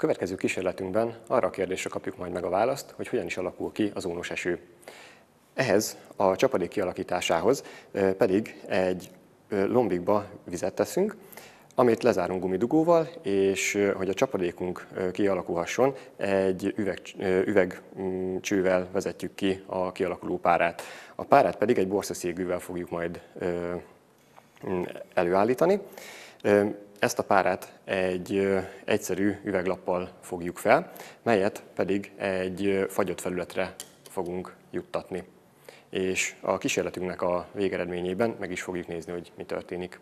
következő kísérletünkben arra a kérdésre kapjuk majd meg a választ, hogy hogyan is alakul ki az ónos eső. Ehhez a csapadék kialakításához pedig egy lombikba vizet teszünk, amit lezárunk gumidugóval, és hogy a csapadékunk kialakulhasson, egy üveg, üvegcsővel vezetjük ki a kialakuló párát. A párát pedig egy borszaszégűvel fogjuk majd előállítani. Ezt a párát egy egyszerű üveglappal fogjuk fel, melyet pedig egy fagyott felületre fogunk juttatni. És a kísérletünknek a végeredményében meg is fogjuk nézni, hogy mi történik.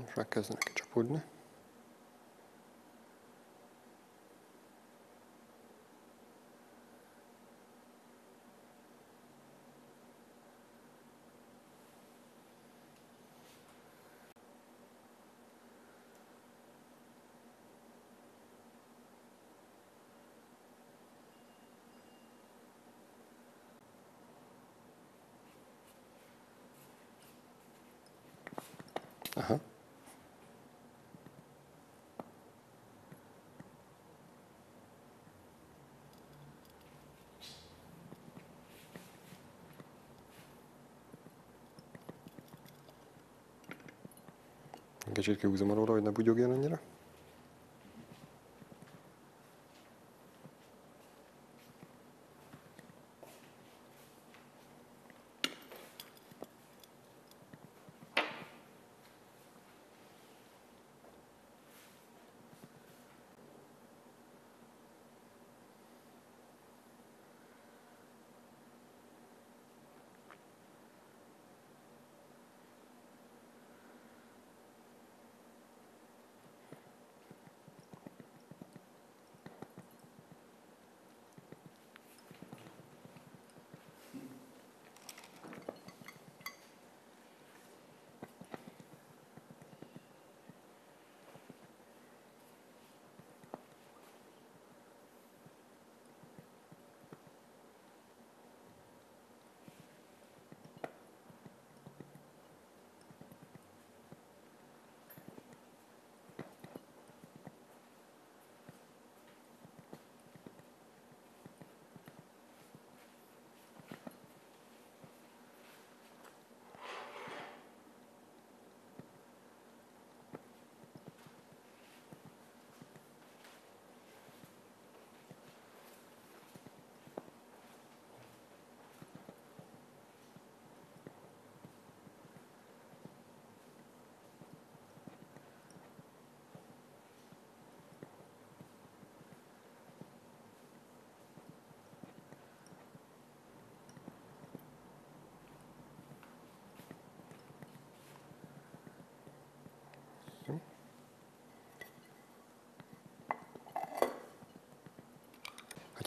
Most megkezdenek kicsapódni. Aha. Kicsit kihúzom róla, hogy ne bugyogjon annyira.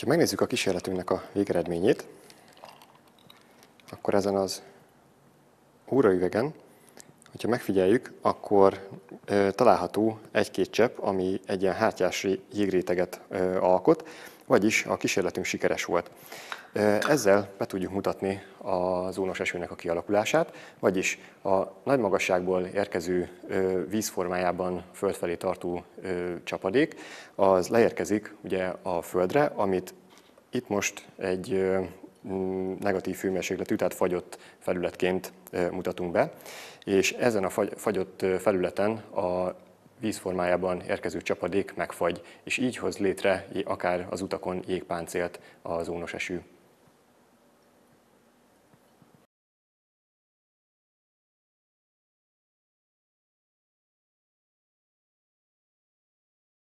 Ha megnézzük a kísérletünknek a végeredményét, akkor ezen az óraüvegen, hogyha megfigyeljük, akkor található egy-két csepp, ami egy ilyen háttyás jégréteget alkot, vagyis a kísérletünk sikeres volt. Ezzel be tudjuk mutatni a zónos esőnek a kialakulását, vagyis a nagy magasságból érkező vízformájában földfelé tartó csapadék, az leérkezik ugye a földre, amit itt most egy negatív hőmérsékletű, tehát fagyott felületként mutatunk be, és ezen a fagyott felületen a vízformájában érkező csapadék megfagy, és így hoz létre akár az utakon jégpáncélt az ónos eső.